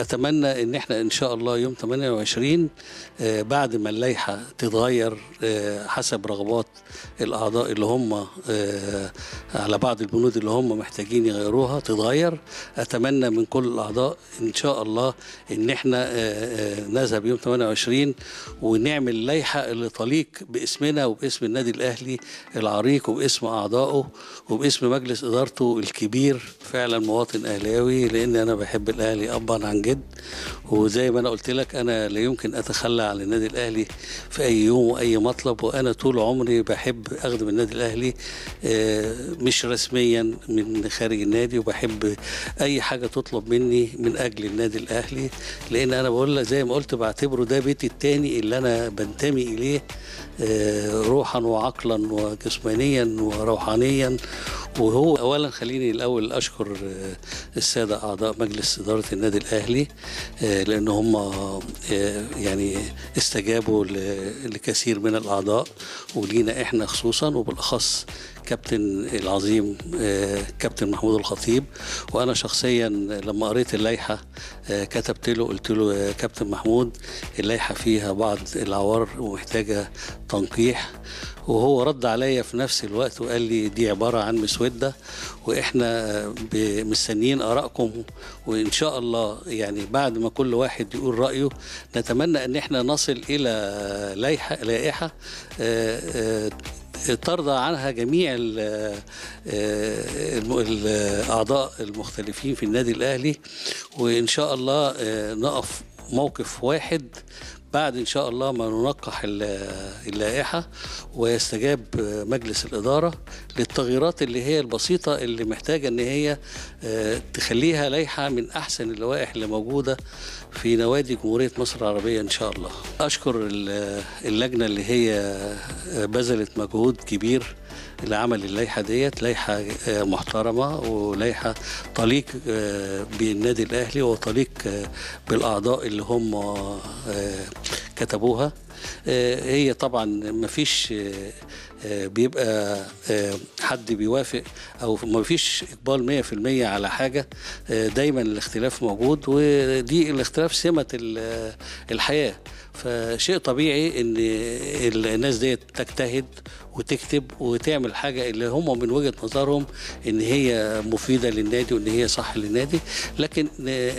أتمنى إن إحنا إن شاء الله يوم 28 آه، بعد ما اللائحة تتغير آه، حسب رغبات الأعضاء اللي هم آه، على بعض البنود اللي هم محتاجين يغيروها تتغير. أتمنى من كل الأعضاء إن شاء الله آه، آه، نذهب يوم 28 ونعمل لائحة اللي تليق باسمنا وباسم النادي الأهلي العريق وباسم أعضائه وباسم مجلس إدارته الكبير فعلا مواطن أهلاوي لأن أنا بحب الأهلي ابا عن جد. وزي ما أنا قلت لك أنا لا يمكن أتخلى عن النادي الأهلي في أي يوم وأي مطلب وأنا طول عمري بحب أخدم النادي الأهلي آه، مش رسميا من خارج النادي وبحب أي حاجة تطلب مني من أجل النادي الأهلي لأن أنا بقول لك زي ما قلت بعتبره ده بيتي التاني اللي أنا بنتمي إليه آه، روحا وعقلا وجسمانيا وروحانيا. وهو اولا خليني الأول أشكر آه، السادة أعضاء مجلس إدارة النادي الأهلي آه، لأن هم آه، يعني استجابوا لكثير من الأعضاء ولينا إحنا خصوصا وبالأخص كابتن العظيم آه، كابتن محمود الخطيب. وأنا شخصيا لما قريت اللائحة آه، كتبت له قلت له يا كابتن محمود اللائحة فيها بعض العوار ومحتاجة تنقيح. وهو رد عليا في نفس الوقت وقال لي دي عبارة عن مسودة وإحنا ب- مستنيين آرائكم. وإن شاء الله يعني بعد ما كل واحد يقول رأيه نتمنى إن إحنا نصل إلى لائحة لائحة آه، آه، ترضى عنها جميع آه، الم- الأعضاء المختلفين في النادي الأهلي وإن شاء الله آه، نقف موقف واحد بعد إن شاء الله ما ننقح ال- اللائحة ويستجاب مجلس الإدارة للتغييرات اللي هي البسيطة اللي محتاجة إن هي آه، تخليها لائحة من أحسن اللوائح اللي موجودة في نوادي جمهورية مصر العربية إن شاء الله. أشكر ال- اللجنة اللي هي بذلت مجهود كبير لعمل اللائحة ديت لائحة آه، محترمة ولائحة تليق آه، بالنادي الأهلي وتليق آه، بالأعضاء اللي هم كتبوها. هي طبعا ما فيش بيبقى حد بيوافق أو ما فيش اقبال 100% على حاجة. دايما الاختلاف موجود ودي الاختلاف سمة ال- الحياة. فشيء طبيعي إن الناس ديت تجتهد وتكتب وتعمل حاجة اللي هم من وجهة نظرهم إن هي مفيدة للنادي وإن هي صح للنادي. لكن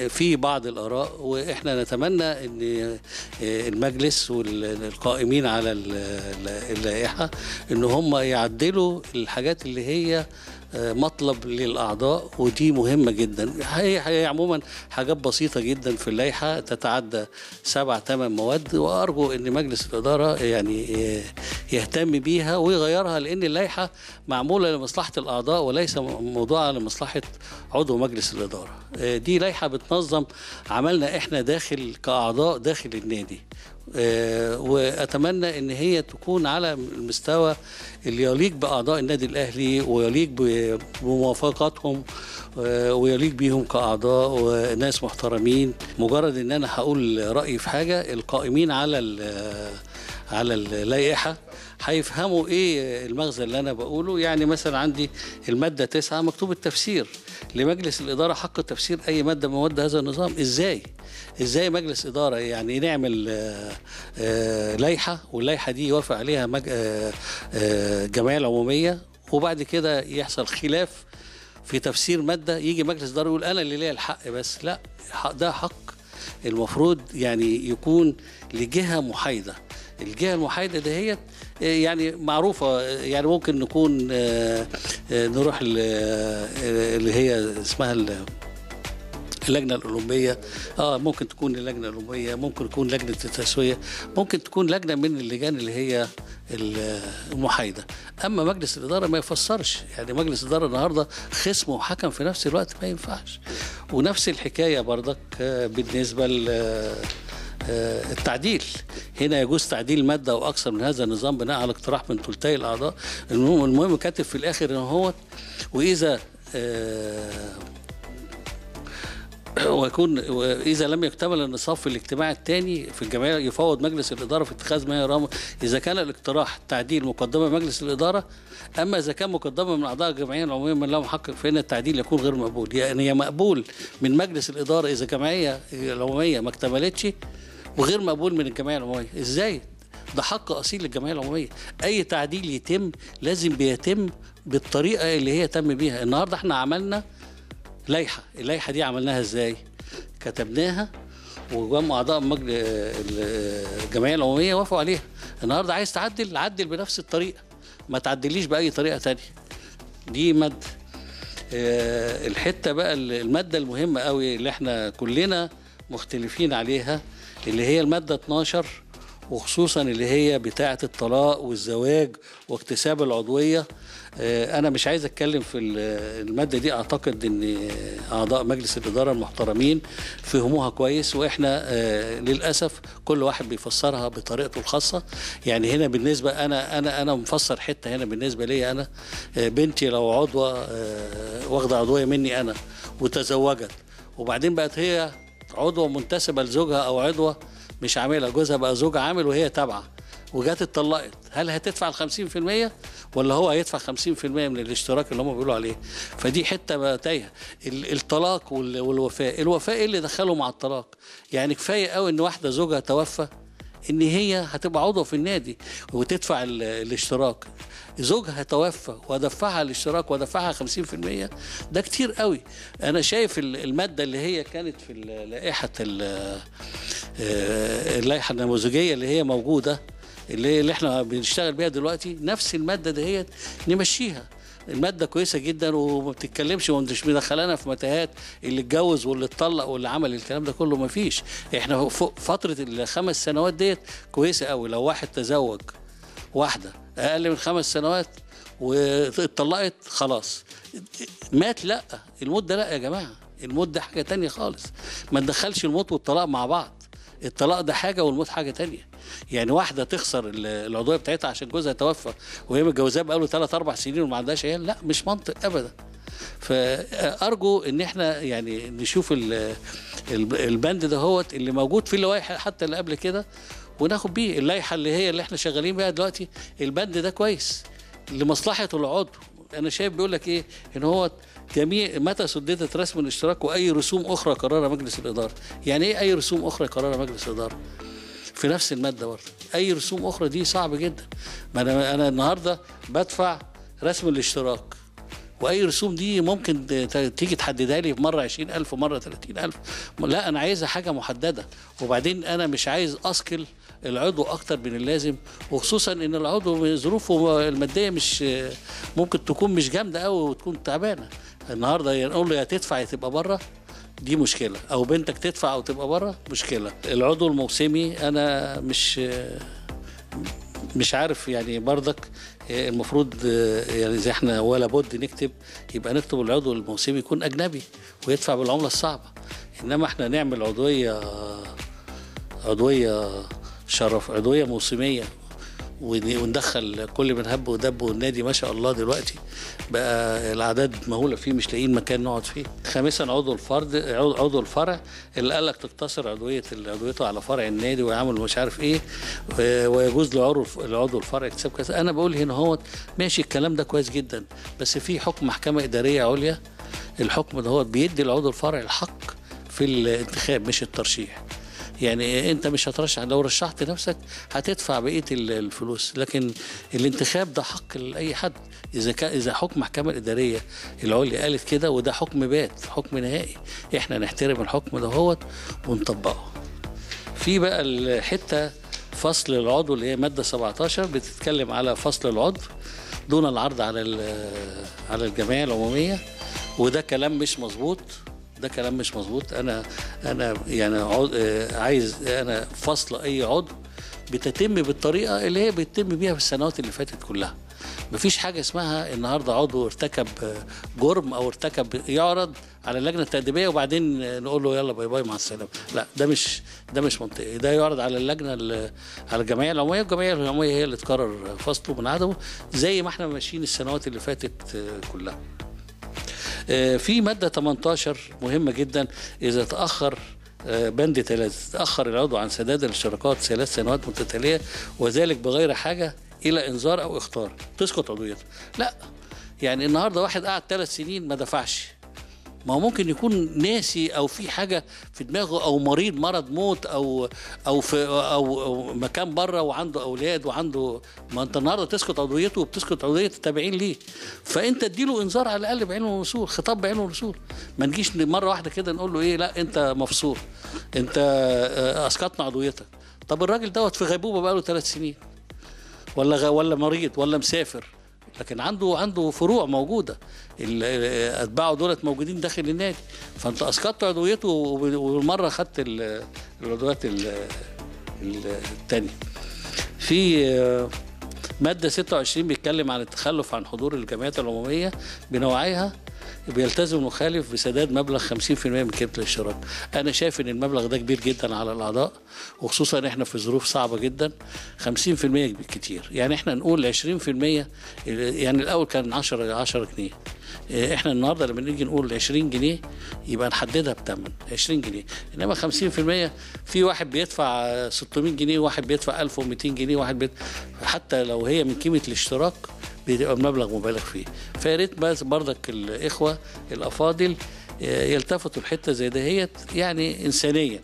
في بعض الآراء وإحنا نتمنى إن المجلس والقائمين على اللائحة إن هم يعدلوا الحاجات اللي هي مطلب للأعضاء ودي مهمة جدا. هي عموما حاجات بسيطة جدا في اللائحة تتعدى سبع ثمان مواد وأرجو إن مجلس الإدارة يعني يهتم بيها ويغيرها لأن اللائحة معمولة لمصلحة الأعضاء وليس موضوعه لمصلحة عضو مجلس الإدارة. دي لائحة بتنظم عملنا إحنا داخل كأعضاء داخل النادي. آه، وأتمنى إن هي تكون على المستوى اللي يليق بأعضاء النادي الأهلي ويليق بموافقاتهم آه، ويليق بيهم كأعضاء وناس محترمين. مجرد إن أنا هقول رأيي في حاجة القائمين على على اللائحة هيفهموا إيه المغزى اللي أنا بقوله. يعني مثلا عندي المادة تسعة مكتوب التفسير. لمجلس الإدارة حق تفسير أي مادة من مواد هذا النظام. إزاي؟ إزاي مجلس إدارة يعني نعمل آه، آه، لائحة واللائحة دي يوافق عليها. آه، الجمعيه العمومية وبعد كده يحصل خلاف في تفسير مادة. يجي مجلس إدارة يقول أنا اللي ليا الحق بس. لا ده حق المفروض يعني يكون لجهة محايدة. الجهة المحايدة دهيت يعني معروفة يعني ممكن نكون آه، آه، نروح آه، اللي هي اسمها ال- اللجنة الأولمبية. آه ممكن تكون اللجنة الأولمبية ممكن تكون لجنة التسوية ممكن تكون لجنة من اللجان اللي هي المحايدة. أما مجلس الإدارة ما يفسرش. يعني مجلس الإدارة النهارده خصم وحكم في نفس الوقت ما ينفعش. ونفس الحكاية برضك آه، بالنسبة التعديل. هنا يجوز تعديل مادة أو أكثر من هذا النظام بناء على اقتراح من ثلثي الأعضاء. المهم المهم كاتب في الآخر إن هو وإذا آه، ويكون اذا لم يكتمل النصاب في الاجتماع الثاني في الجمعية يفوض مجلس الإدارة في اتخاذ ما يرام. إذا كان الاقتراح تعديل مقدمة مجلس الإدارة أما إذا كان مقدمة من أعضاء الجمعية العمومية من له محقق فإن التعديل يكون غير مقبول. يعني هي مقبول من مجلس الإدارة إذا الجمعيه العمومية ما اكتملتش وغير مقبول من الجمعية العمومية. إزاي؟ ده حق أصيل للجمعيه العمومية. أي تعديل يتم لازم بيتم بالطريقة اللي هي تم بيها. النهارده إحنا عملنا لائحة. اللائحة دي عملناها إزاي؟ كتبناها وجم أعضاء مجلس الجمعية العمومية وافقوا عليها. النهارده عايز تعدل عدل بنفس الطريقة. ما تعدليش بأي طريقة تانية. دي ماده الحتة بقى المادة المهمة قوي اللي إحنا كلنا مختلفين عليها. اللي هي المادة 12 وخصوصا اللي هي بتاعة الطلاق والزواج واكتساب العضوية. آه، أنا مش عايز أتكلم في ال- المادة دي. أعتقد إن أعضاء مجلس الإدارة المحترمين فهموها كويس وإحنا آه، للأسف كل واحد بيفسرها بطريقته الخاصة. يعني هنا بالنسبة أنا أنا أنا مفسر حتة هنا بالنسبة لي أنا. آه، بنتي لو عضوة آه، واخدة عضوية مني أنا وتزوجت وبعدين بقت هي عضوه منتسبة لزوجها أو عضوة مش عاملها. جوزها بقى زوج عامل وهي تابعة. وجات اتطلقت. هل هتدفع ال 50% ولا هو هيدفع 50% من الاشتراك اللي هم بيقولوا عليه؟ فدي حتة تايهة. ال- الطلاق وال- والوفاء. الوفاء إيه اللي دخله مع الطلاق؟ يعني كفاية قوي إن واحدة زوجها توفى إن هي هتبقى عضو في النادي وتدفع ال- الاشتراك. زوجها توفى ودفعها الاشتراك ودفعها 50% ده كتير قوي. أنا شايف ال- المادة اللي هي كانت في لائحة آه، اللائحة النموذجية اللي هي موجودة اللي, اللي إحنا بنشتغل بيها دلوقتي نفس المادة ديت نمشيها. المادة كويسة جدا وما بتتكلمش ومش مدخلانا في متاهات اللي اتجوز واللي اتطلق واللي عمل الكلام ده كله ما فيش. إحنا فترة الخمس سنوات ديت كويسة قوي. لو واحد تزوج واحدة أقل من خمس سنوات واتطلقت خلاص. مات؟ لأ. الموت ده لأ يا جماعة. الموت ده حاجة تانية خالص. ما ندخلش الموت والطلاق مع بعض. الطلاق ده حاجة والموت حاجة تانية. يعني واحدة تخسر ال- العضوية بتاعتها عشان جوزها توفى وهي متجوزاه بقاله 3 4 سنين وما عندهاش عيال لأ مش منطق ابدا. فأرجو إن إحنا يعني نشوف ال- ال- البند ده هوت اللي موجود في اللوائح حتى اللي قبل كده وناخد بيه اللائحة اللي هي اللي إحنا شغالين بيها دلوقتي. البند ده كويس لمصلحة العضو. أنا شايف بيقول لك إيه؟ إن هو جميع متى سددت رسم الاشتراك وأي رسوم أخرى قررها مجلس الإدارة. يعني إيه أي رسوم أخرى قررها مجلس الإدارة؟ في نفس المادة برضه. أي رسوم أخرى دي صعب جدا. ما أنا أنا النهارده بدفع رسم الاشتراك. وأي رسوم دي ممكن تيجي تحددها لي مرة 20000 ومرة 30000 لا أنا عايزها حاجة محددة. وبعدين أنا مش عايز اثقل العضو أكتر من اللازم وخصوصا إن العضو ظروفه المادية مش ممكن تكون مش جامدة قوي وتكون تعبانة. النهارده نقول له يا تدفع يا تبقى بره دي مشكلة. أو بنتك تدفع أو تبقى بره مشكلة. العضو الموسمي أنا مش مش عارف يعني برضك آه، المفروض آه، يعني زي إحنا ولا بد نكتب يبقى نكتب العضو الموسمي يكون أجنبي ويدفع بالعملة الصعبة. إنما إحنا نعمل عضوية عضوية شرف عضوية موسمية وندخل كل من هب ودب والنادي ما شاء الله دلوقتي. بقى الأعداد مهولة فيه مش لاقيين مكان نقعد فيه. خامسا عضو الفرد عضو الفرع اللي قال لك تقتصر عضوية عضويته على فرع النادي ويعمل مش عارف إيه ويجوز لعضو لعضو الفرع اكتساب كذا أنا بقول هنا هو ماشي الكلام ده كويس جدا بس في حكم محكمة إدارية عليا. الحكم ده هو بيدي العضو الفرع الحق في الانتخاب مش الترشيح. يعني انت مش هترشح لو رشحت نفسك هتدفع بقية ال- الفلوس. لكن الانتخاب ده حق لأي حد. إذا كان إذا حكم محكمة الاداريه العليا قالت كده وده حكم بات حكم نهائي. إحنا نحترم الحكم ده هوت ونطبقه. في بقى الحتة فصل العضو اللي هي مادة 17 بتتكلم على فصل العضو دون العرض على على الجمعية العمومية. وده كلام مش مظبوط. ده كلام مش مظبوط. أنا أنا يعني. آه، عايز أنا فصل أي عضو بتتم بالطريقة اللي هي بيتم بيها في السنوات اللي فاتت كلها. مفيش حاجة اسمها النهارده عضو ارتكب آه، جرم أو ارتكب يعرض على اللجنة التأديبية وبعدين نقول له يلا باي باي مع السلامة. لا ده مش ده مش منطقي. ده يعرض على اللجنة ال- على الجمعية العمومية. الجمعية العمومية هي اللي تقرر فصله من عدمه زي ما إحنا ماشيين السنوات اللي فاتت آه، كلها. في مادة 18 مهمة جدا. إذا تأخر آه، بند ثلاثة تأخر العضو عن سداد الاشتراكات ثلاث سنوات متتالية وذلك بغير حاجة إلى إنذار أو إخطار. تسقط عضويته لا يعني النهارده واحد قعد ثلاث سنين ما دفعش. ما هو ممكن يكون ناسي أو في حاجة في دماغه أو مريض مرض موت أو أو في أو, مكان بره وعنده أولاد وعنده ما أنت النهارده تسقط عضويته وبتسقط عضويه التابعين ليه؟ فأنت اديله إنذار على الأقل بعين الوصول خطاب بعين الوصول ما نجيش مرة واحدة كده نقول له إيه لأ أنت مفصول. أنت آه، أسقطنا عضويتك طب الراجل دوت في غيبوبة بقاله ثلاث سنين. ولا ولا مريض ولا مسافر. لكن عنده عنده فروع موجودة. أتباعه دولت موجودين داخل النادي. فأنت أسقطت عضويته وب- والمرة خدت ال- العضويات ال- ال- التانية. في آه، مادة 26 بيتكلم عن التخلف عن حضور الجمعيات العمومية بنوعيها. بيلتزم المخالف بسداد مبلغ 50% من قيمة الاشتراك أنا شايف إن المبلغ ده كبير جدا على الأعضاء وخصوصا إحنا في ظروف صعبة جدا 50% كتير. يعني إحنا نقول 20% يعني الأول كان 10 10 جنيه. إيه، إحنا النهارده لما نيجي نقول 20 جنيه يبقى نحددها بثمن 20 جنيه. إنما 50% في واحد بيدفع آه، 600 جنيه وواحد بيدفع 1200 جنيه وواحد بيدفع حتى لو هي من قيمة الاشتراك المبلغ مبالغ فيه. فيا ريت بس برضك الإخوة الأفاضل آه، يلتفتوا الحته زي دهيت يعني انسانيا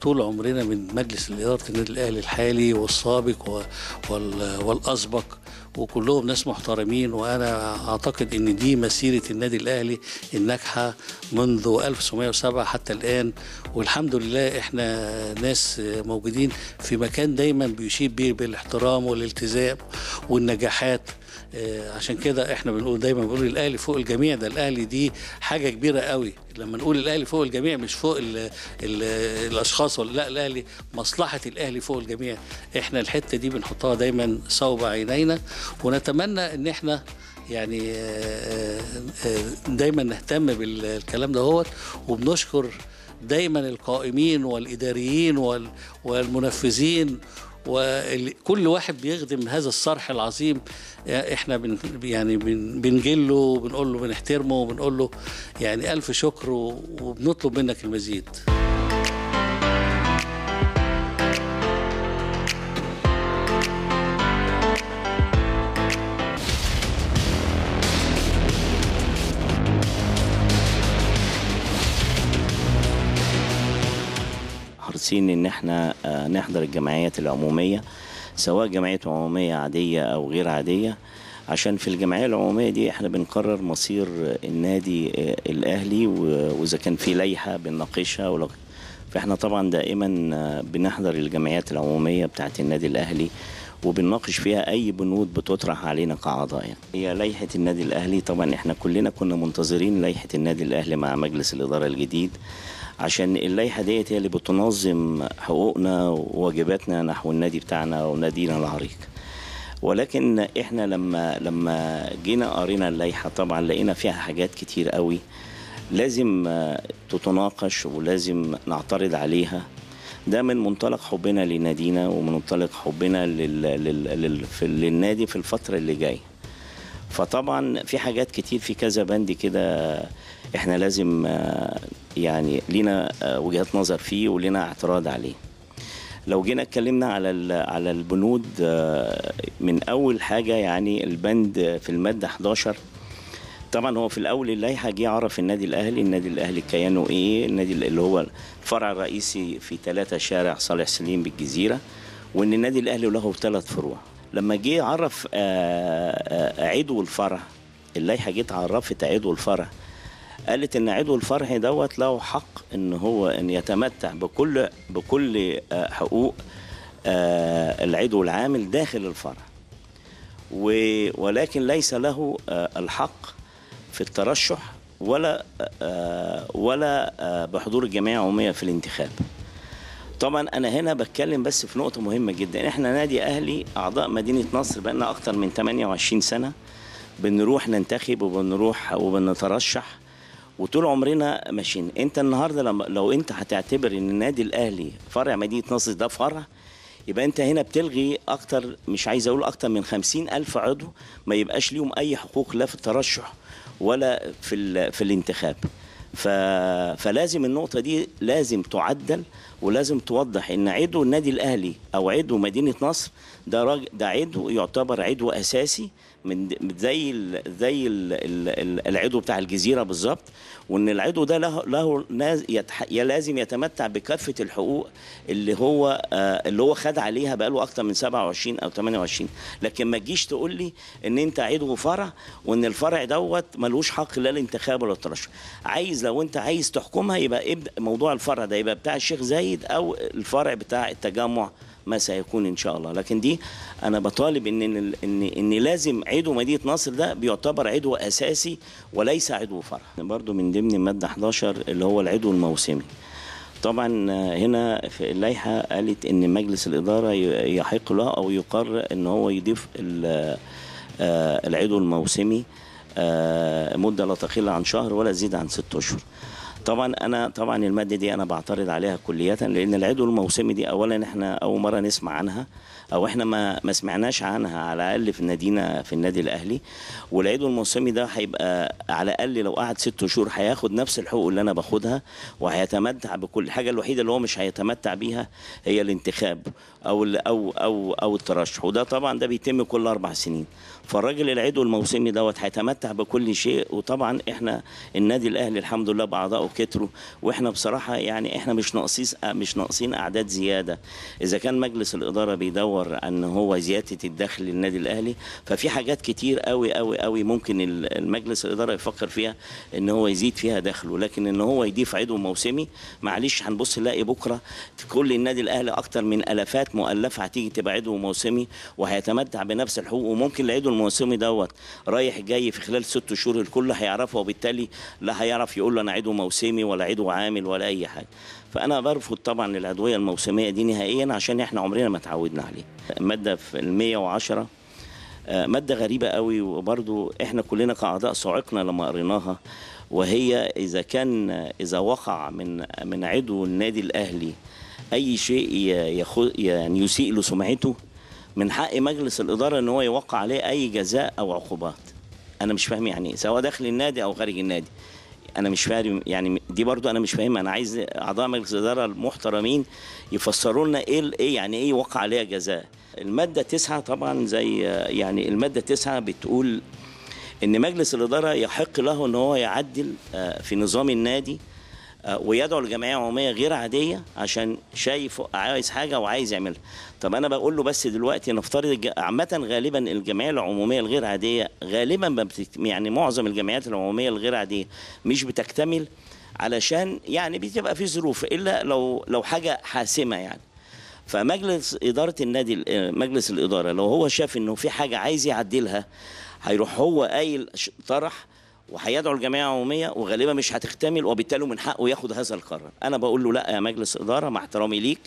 طول عمرنا من مجلس اداره النادي الأهلي الحالي والسابق والأسبق وكلهم ناس محترمين. وأنا أعتقد إن دي مسيرة النادي الأهلي الناجحة منذ 1907 حتى الآن. والحمد لله إحنا ناس موجودين في مكان دايما بيشيد بيه بالاحترام والالتزام والنجاحات. عشان كده إحنا بنقول دايما بنقول الاهلي فوق الجميع ده الأهلي دي حاجة كبيرة قوي. لما نقول الأهلي فوق الجميع مش فوق ال ال الأشخاص ولا لا الأهلي مصلحة الأهلي فوق الجميع. إحنا الحتة دي بنحطها دايما صوب عينينا ونتمنى إن إحنا يعني آه، آه، دايما نهتم بالكلام ده هوت وبنشكر دايما القائمين والإداريين وال- والمنفذين وكل واحد بيخدم هذا الصرح العظيم. إحنا بن يعني بن بنجله وبنقول له بنحترمه وبنقول له يعني ألف شكر وبنطلب منك المزيد. حريصين إن إحنا آه، نحضر الجمعيات العمومية سواء جمعية عمومية عادية أو غير عادية عشان في الجمعية العمومية دي إحنا بنقرر مصير النادي آه، الأهلي وإذا كان في لائحة بنناقشها فإحنا طبعا دائما آه، بنحضر الجمعيات العمومية بتاعت النادي الأهلي وبنناقش فيها أي بنود بتطرح علينا كأعضاء يعني. هي لائحة النادي الأهلي طبعا إحنا كلنا كنا منتظرين لائحة النادي الأهلي مع مجلس الإدارة الجديد عشان اللائحة ديت هي اللي بتنظم حقوقنا وواجباتنا نحو النادي بتاعنا ونادينا العريق. ولكن إحنا لما لما جينا قرينا اللائحة طبعا لقينا فيها حاجات كتير قوي لازم تتناقش ولازم نعترض عليها. ده من منطلق حبنا لنادينا ومن منطلق حبنا لل... لل... لل... في... للنادي في الفترة اللي جاية. فطبعا في حاجات كتير في كذا بند كده إحنا لازم يعني لينا آه، وجهات نظر فيه ولينا اعتراض عليه. لو جينا اتكلمنا على على البنود آه، من أول حاجة يعني البند في المادة 11 طبعا هو في الأول اللائحة جه عرف النادي الأهلي. النادي الأهلي كيانه إيه؟ النادي اللي هو الفرع الرئيسي في ثلاثة شارع صالح سليم بالجزيرة وإن النادي الأهلي له ثلاث فروع. لما جه عرف آه، عضو الفرع اللائحة جت عرفت عضو الفرع. قالت إن عضو الفرع دوت له حق إن هو إن يتمتع بكل بكل آه، حقوق آه، العضو العامل داخل الفرع ولكن ليس له آه، الحق في الترشح ولا ولا بحضور الجمعية العمومية في الانتخاب. طبعا أنا هنا بتكلم بس في نقطة مهمة جدا. إحنا نادي أهلي أعضاء مدينة نصر بقالنا أكتر من 28 سنة بنروح ننتخب وبنروح وبنترشح. وطول عمرنا ماشيين انت النهارده لما لو انت هتعتبر ان النادي الاهلي فرع مدينة نصر ده فرع يبقى انت هنا بتلغي أكتر مش عايز أقول أكتر من خمسين ألف عضو ما يبقاش ليهم اي حقوق لا في الترشح ولا في. في الانتخاب ف... فلازم النقطة دي لازم تعدل ولازم توضح ان عضو النادي الاهلي أو عضو مدينة نصر ده راج... ده عضو يعتبر عضو اساسي من زي ال زي ال ال العضو بتاع الجزيرة بالظبط وإن العضو ده له له يتح لازم يتمتع بكافة الحقوق اللي هو آه اللي هو خد عليها بقاله أكتر من 27 أو 28 لكن ما تجيش تقول لي إن أنت عضو فرع وإن الفرع دوت ملوش حق لا الانتخاب ولا الترشح. عايز لو أنت عايز تحكمها يبقى ابدأ موضوع الفرع ده يبقى بتاع الشيخ زايد أو الفرع بتاع التجمع ما سيكون إن شاء الله. لكن دي أنا بطالب إن إن إن, إن لازم عضو مدينة نصر ده بيعتبر عضو أساسي وليس عضو فرع. برضو من ضمن الماده 11 اللي هو العضو الموسمي. طبعا هنا في اللائحة قالت إن مجلس الإدارة يحق له أو يقر إن هو يضيف العضو الموسمي مدة لا تقل عن شهر ولا تزيد عن ست أشهر. طبعا أنا طبعا المادة دي أنا بعترض عليها كليا لأن العضو الموسمي دي اولا إحنا أول مرة نسمع عنها أو إحنا ما ما سمعناش عنها على الأقل في نادينا في النادي الأهلي. والعضو الموسمي ده هيبقى على الأقل لو قعد ست شهور هياخد نفس الحقوق اللي أنا باخدها وهيتمتع بكل الحاجة الوحيدة اللي هو مش هيتمتع بيها هي الانتخاب أو أو أو أو الترشح. وده طبعا ده بيتم كل أربع سنين. فالراجل العضو الموسمي دوت هيتمتع بكل شيء. وطبعا إحنا النادي الأهلي الحمد لله باعضائه كتروا. وإحنا بصراحة يعني إحنا مش ناقصين مش ناقصين أعداد زيادة. إذا كان مجلس الإدارة بيدور أن هو زيادة الدخل للنادي الأهلي ففي حاجات كتير قوي قوي قوي ممكن المجلس الإدارة يفكر فيها إن هو يزيد فيها دخله. لكن إن هو يضيف عضو موسمي معلش هنبص نلاقي بكرة كل النادي الأهلي أكتر من ألافات مؤلفة هتيجي تبقى عضو موسمي وهيتمتع بنفس الحقوق. وممكن العضو الموسمي دوت رايح جاي في خلال ست شهور الكل هيعرفه وبالتالي لا هيعرف يقول له أنا عضو موسمي ولا عضو عامل ولا أي حاجة. فأنا برفض طبعا العضويه الموسمية دي نهائيا عشان إحنا عمرنا ما تعودنا عليه مادة في ال 110 مادة غريبة قوي وبرضو إحنا كلنا كأعضاء صعقنا لما قريناها وهي إذا كان إذا وقع من من عضو النادي الأهلي أي شيء يعني يسيء لسمعته من حق مجلس الإدارة إن هو يوقع عليه أي جزاء أو عقوبات. أنا مش فاهم يعني سواء داخل النادي أو خارج النادي. أنا مش فاهم يعني دي برضو أنا مش فاهم أنا عايز أعضاء مجلس الإدارة المحترمين يفسروا لنا إيه إيه يعني إيه وقع عليها جزاء. المادة تسعة طبعا زي يعني المادة تسعة بتقول إن مجلس الإدارة يحق له إن هو يعدل في نظام النادي ويدعو لجمعيه عموميه غير عادية عشان شايف عايز حاجة وعايز يعملها. طب أنا بقول له بس دلوقتي نفترض عامة غالبا الجمعية العمومية الغير عادية غالبا يعني معظم الجمعيات العمومية الغير عادية مش بتكتمل علشان يعني بتبقى في ظروف إلا لو لو حاجة حاسمة يعني. فمجلس إدارة النادي مجلس الإدارة لو هو شاف إنه في حاجة عايز يعدلها هيروح هو قايل طرح وهيدعو الجمعيه العموميه وغالبا مش هتكتمل وبالتالي من حقه ياخد هذا القرار. أنا بقول له لا يا مجلس إدارة مع احترامي ليك.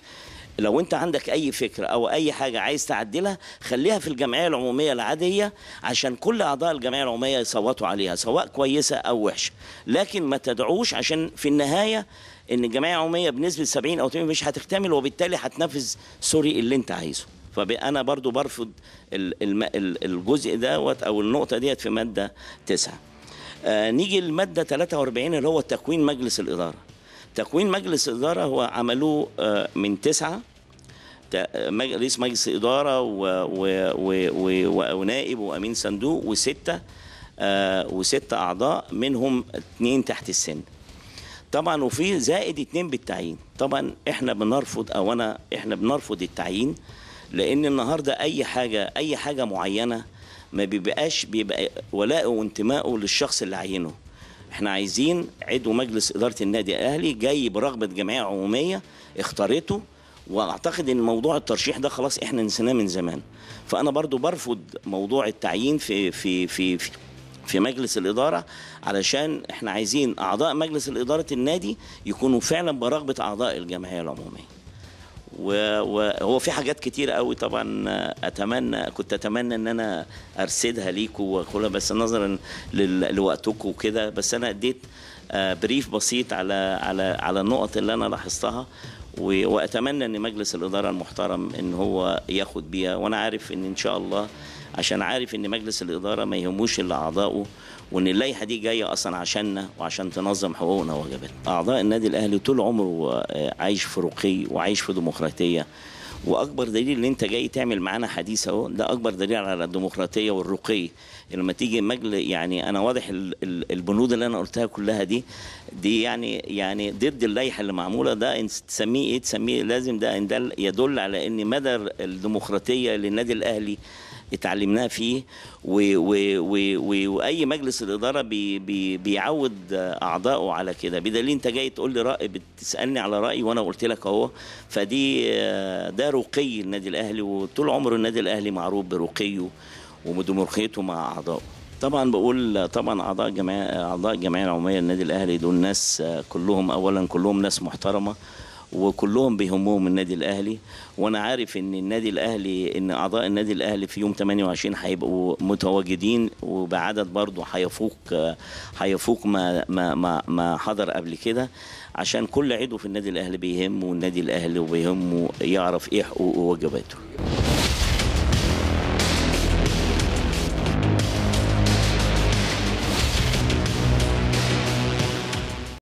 لو أنت عندك أي فكرة أو أي حاجة عايز تعدلها خليها في الجمعية العمومية العادية عشان كل أعضاء الجمعية العمومية يصوتوا عليها سواء كويسة أو وحشة. لكن ما تدعوش عشان في النهاية إن الجمعية العمومية بنسبة 70 أو 80 مش هتكتمل وبالتالي هتنفذ سوري اللي أنت عايزه. فانا برضو برفض الجزء دوت أو النقطة ديت في مادة 9 آه نيجي للمادة 43 اللي هو تكوين مجلس الإدارة. تكوين مجلس الإدارة هو عملوه آه من تسعة. رئيس مجلس إدارة ونائب وأمين صندوق وستة آه وستة أعضاء منهم اثنين تحت السن. طبعا وفي زائد اثنين بالتعيين. طبعا إحنا بنرفض أو أنا إحنا بنرفض التعيين لأن النهارده أي حاجة أي حاجة معينة ما بيبقاش بيبقى ولاءه وانتمائه للشخص اللي عينه. إحنا عايزين عضو مجلس إدارة النادي الأهلي جاي برغبة جمعية عمومية اختارته وأعتقد إن موضوع الترشيح ده خلاص إحنا نسيناه من زمان. فأنا برضو برفض موضوع التعيين في في في في, في مجلس الإدارة علشان إحنا عايزين أعضاء مجلس الاداره النادي يكونوا فعلا برغبة أعضاء الجمعية العمومية. وهو في حاجات كتير قوي طبعا أتمنى كنت أتمنى إن أنا ارصدها ليكم واقولها بس نظرا لوقتكم وكده. بس أنا اديت بريف بسيط على على على النقط اللي أنا لاحظتها وأتمنى إن مجلس الإدارة المحترم إن هو ياخد بيها وأنا عارف إن إن شاء الله عشان عارف إن مجلس الإدارة ما يهموش الا أعضائه وإن اللائحة دي جاية أصلا عشاننا وعشان تنظم حقوقنا وواجباتنا. أعضاء النادي الأهلي طول عمره آه، عايش في رقي وعايش في ديمقراطية. وأكبر دليل إن أنت جاي تعمل معانا حديث أهو ده أكبر دليل على الديمقراطية والرقي. لما تيجي مجل يعني أنا واضح ال- ال- البنود اللي أنا قلتها كلها دي دي يعني يعني ضد اللائحة اللي معمولة. ده تسميه إيه؟ تسميه لازم ده يدل على إن مدى الديمقراطية للنادي الأهلي اتعلمناها فيه و و و و وأي مجلس الإدارة بي بي بيعود أعضائه على كده. بدليل أنت جاي تقول لي رأي بتسألني على رايي وأنا قلت لك أهو. فدي ده رقي النادي الأهلي وطول عمره النادي الأهلي معروف برقيه وديمقراطيته مع أعضائه. طبعا بقول طبعا أعضاء جمعيه أعضاء الجمعية العمومية للنادي الأهلي دول ناس كلهم اولا كلهم ناس محترمة. وكلهم بيهمهم النادي الأهلي. وأنا عارف إن النادي الأهلي إن أعضاء النادي الأهلي في يوم 28 هيبقوا متواجدين وبعدد برضه هيفوق هيفوق ما ما ما ما حضر قبل كده. عشان كل عضو في النادي الأهلي بيهمه النادي الأهلي وبيهمه يعرف إيه حقوقه وواجباته.